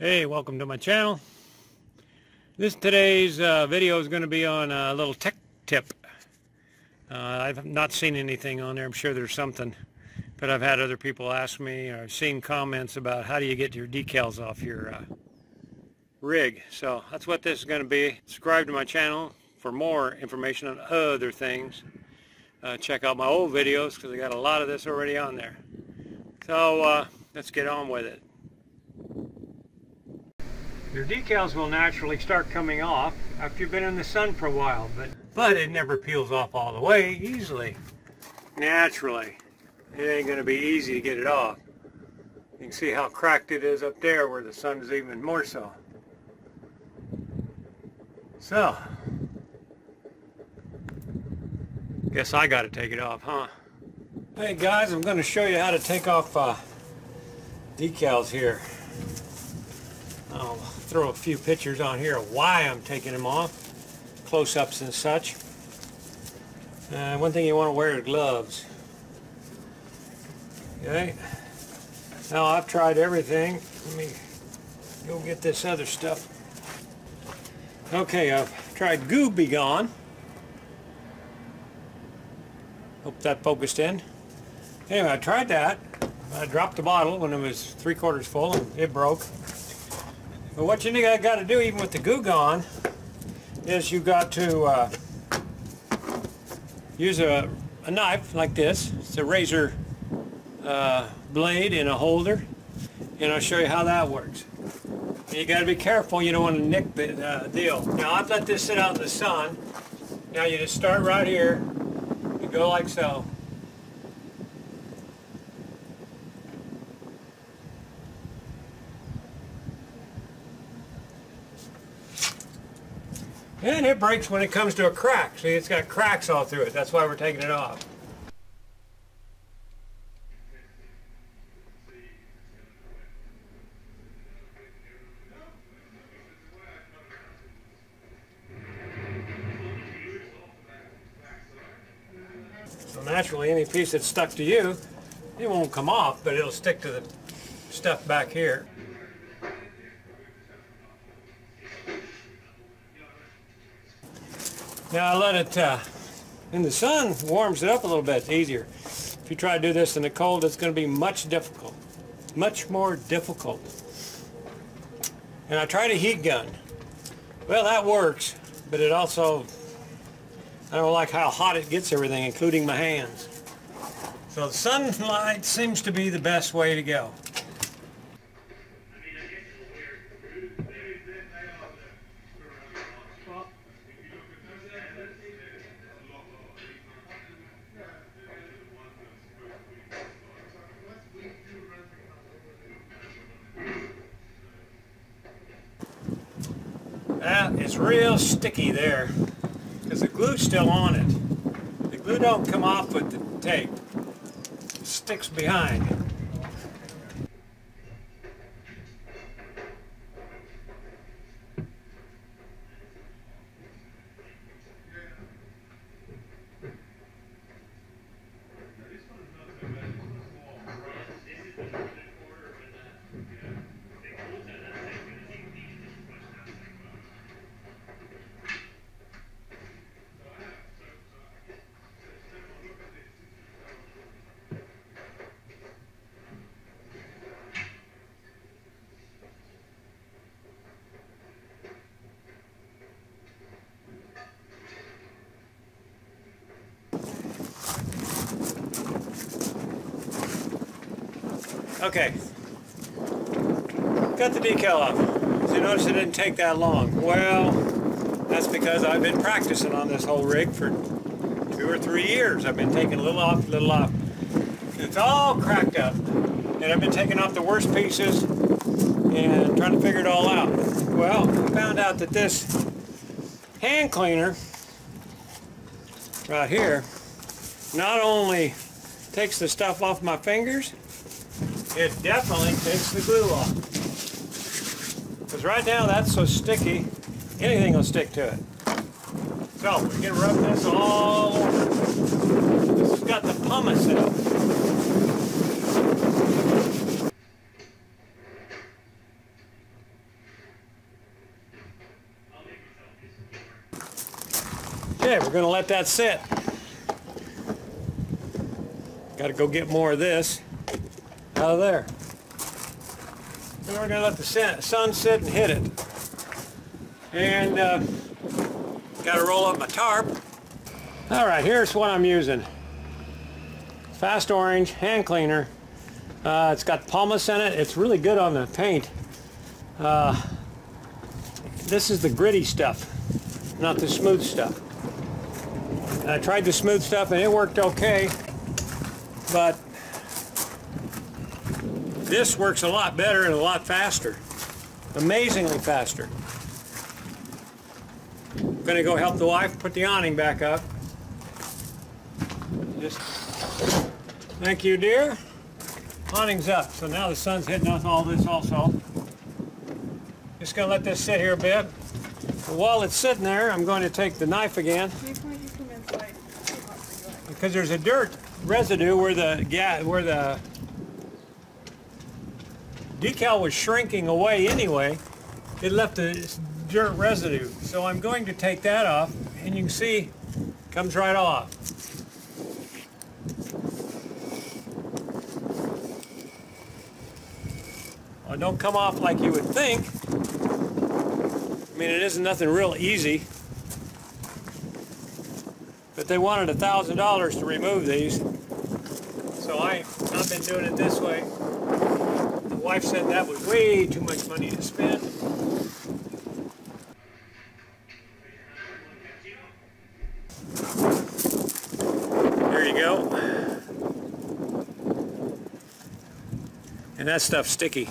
Hey, welcome to my channel. This today's uh, video is going to be on a little tech tip. Uh, I've not seen anything on there. I'm sure there's something, but I've had other people ask me, or I've seen comments about how do you get your decals off your uh, rig. So that's what this is going to be. Subscribe to my channel for more information on other things. Uh, check out my old videos because I got a lot of this already on there. So uh, let's get on with it. Your decals will naturally start coming off after you've been in the sun for a while, but, but it never peels off all the way easily. Naturally. It ain't going to be easy to get it off. You can see how cracked it is up there where the sun is even more so. So, guess I got to take it off, huh? Hey guys, I'm going to show you how to take off uh, decals here. Throw a few pictures on here of why I'm taking them off, close-ups and such. Uh, one thing you want to wear is gloves. Okay. Now I've tried everything. Let me go get this other stuff. Okay, I've tried Goo B Gone. Hope that focused in. Anyway, I tried that. I dropped the bottle when it was three quarters full and it broke. But what you got to do even with the Goo Gone is you got to uh, use a, a, knife like this. It's a razor uh, blade in a holder. And I'll show you how that works. And you got to be careful. You don't want to nick the uh, deal. Now I've let this sit out in the sun. Now you just start right here. You go like so. And it breaks when it comes to a crack. See, it's got cracks all through it. That's why we're taking it off. So naturally, any piece that's stuck to you, it won't come off, but it'll stick to the stuff back here. Now I let it, uh, in the sun, warms it up a little bit, it's easier. If you try to do this in the cold, it's going to be much difficult. Much more difficult. And I tried a heat gun. Well, that works, but it also, I don't like how hot it gets everything, including my hands. So the sunlight seems to be the best way to go. Real sticky there because the glue's still on it. The glue don't come off with the tape. It sticks behind. Okay. Got the decal off. So you notice it didn't take that long. Well, that's because I've been practicing on this whole rig for two or three years. I've been taking a little off, a little off. It's all cracked up. And I've been taking off the worst pieces and trying to figure it all out. Well, I found out that this hand cleaner right here not only takes the stuff off my fingers, it definitely takes the glue off. Because right now that's so sticky, anything will stick to it. So we're gonna rub this all over. This has got the pumice in it. Okay, we're gonna let that sit. Gotta go get more of this out of there. Then we're going to let the sun sit and hit it. And uh, got to roll up my tarp. All right, here's what I'm using. Fast Orange hand cleaner. Uh, it's got pumice in it. It's really good on the paint. Uh, this is the gritty stuff, not the smooth stuff. I tried the smooth stuff and it worked okay, but this works a lot better and a lot faster. Amazingly faster. I'm gonna go help the wife put the awning back up. Just, thank you dear. Awning's up, so now the sun's hitting off all this also. Just gonna let this sit here a bit. while it's sitting there, I'm going to take the knife again. Because there's a dirt residue where the yeah, where the decal was shrinking away anyway. It left a dirt residue. So I'm going to take that off, and you can see it comes right off. Well, don't come off like you would think. I mean, it isn't nothing real easy. But they wanted a thousand dollars to remove these. So I, I've been doing it this way. Wife said that was way too much money to spend. There you go. And that stuff's sticky.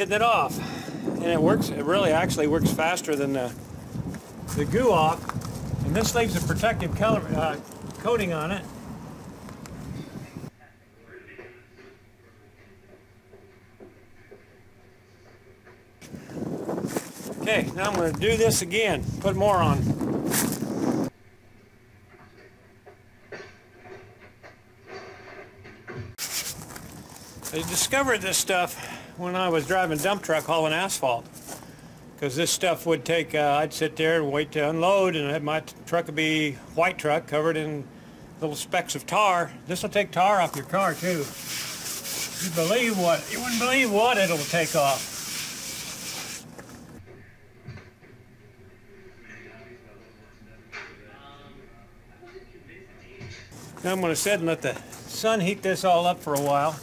Getting it off. And it works, it really actually works faster than the, the goo off. And this leaves a protective color, uh, coating on it. Okay, now I'm going to do this again. Put more on. I discovered this stuff when I was driving dump truck hauling asphalt. Because this stuff would take, uh, I'd sit there and wait to unload and my truck would be white truck covered in little specks of tar. This will take tar off your car too. You believe what, you wouldn't believe what it'll take off. Now I'm going to sit and let the sun heat this all up for a while.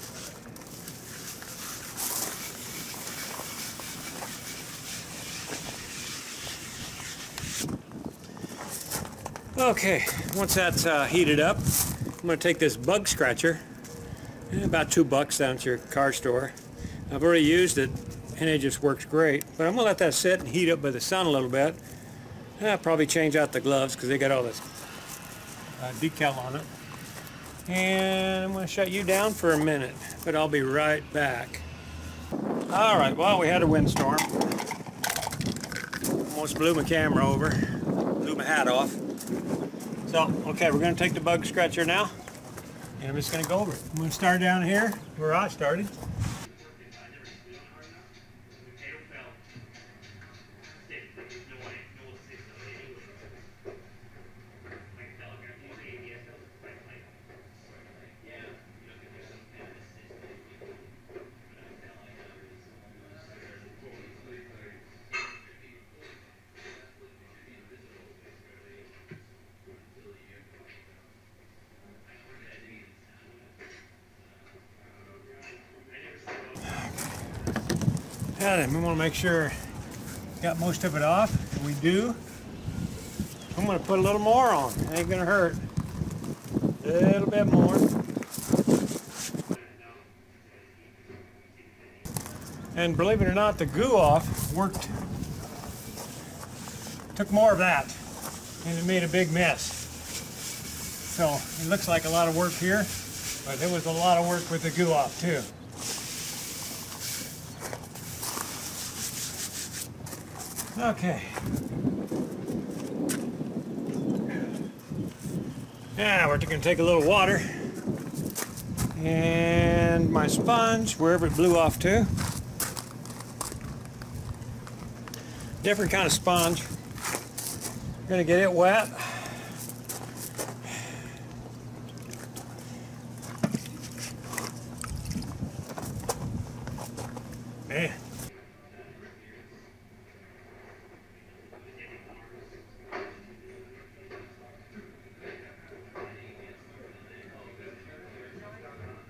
Okay, once that's uh, heated up, I'm going to take this bug scratcher, eh, about two bucks down at your car store. I've already used it and it just works great. But I'm going to let that sit and heat up by the sun a little bit. I'll probably change out the gloves because they got all this uh, decal on it. And I'm going to shut you down for a minute, but I'll be right back. All right, well, we had a windstorm. Almost blew my camera over, blew my hat off. So, okay, we're to take the bug scratcher now, and I'm just to go over it. I'm to start down here where I started. Got it. We want to make sure got most of it off. And we do. I'm going to put a little more on. It ain't going to hurt. A little bit more. And believe it or not, the goo off worked. Took more of that. And it made a big mess. So it looks like a lot of work here, but it was a lot of work with the goo off too. Okay. Yeah, we're gonna take a little water and my sponge, wherever it blew off to. Different kind of sponge. We're gonna get it wet.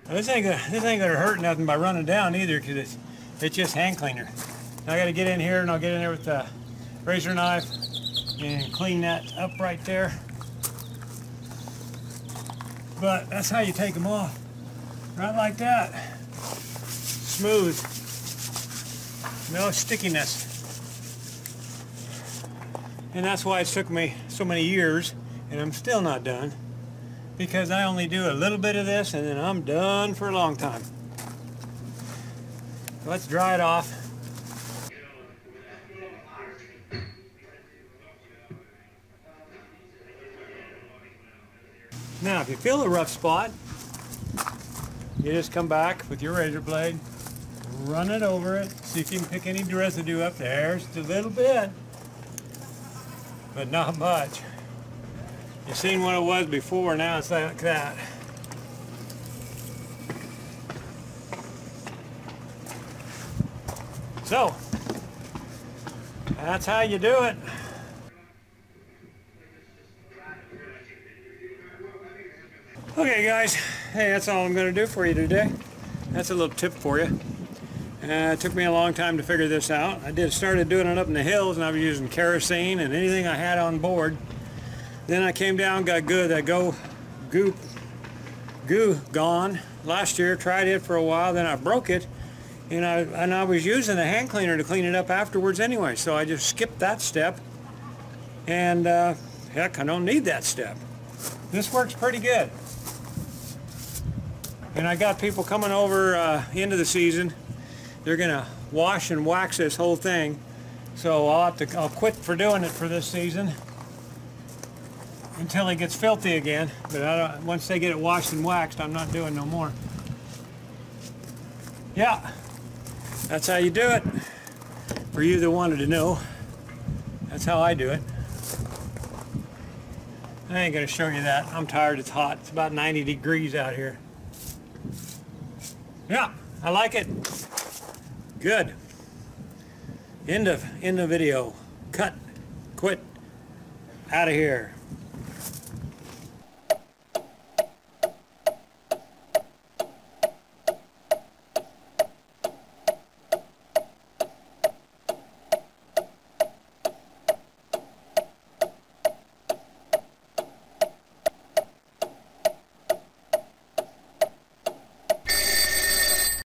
This ain't gonna this ain't gonna hurt nothing by running down either because it's it's just hand cleaner. Now I gotta get in here and I'll get in there with the razor knife and clean that up right there. But that's how you take them off. Right like that. Smooth. No stickiness. And that's why it took me so many years and I'm still not done because I only do a little bit of this and then I'm done for a long time. Let's dry it off. Now if you feel a rough spot, you just come back with your razor blade, run it over it, see if you can pick any residue up there, just a little bit, but not much. You've seen what it was before, now it's like that. So, that's how you do it. Okay guys, hey that's all I'm to do for you today. That's a little tip for you. Uh, it took me a long time to figure this out. I did started doing it up in the hills and I was using kerosene and anything I had on board then I came down, got good. That go goop goo gone last year. Tried it for a while, then I broke it, and I and I was using a hand cleaner to clean it up afterwards anyway. So I just skipped that step, and uh, heck, I don't need that step. This works pretty good. And I got people coming over uh, into the season. They're gonna wash and wax this whole thing. So I'll have to I'll quit for doing it for this season until it gets filthy again. But once they get it washed and waxed, I'm not doing no more. Yeah, that's how you do it. For you that wanted to know, that's how I do it. I ain't gonna show you that. I'm tired, it's hot. It's about 90 degrees out here. Yeah, I like it. Good. End of, end of video. Cut. Quit. Out of here.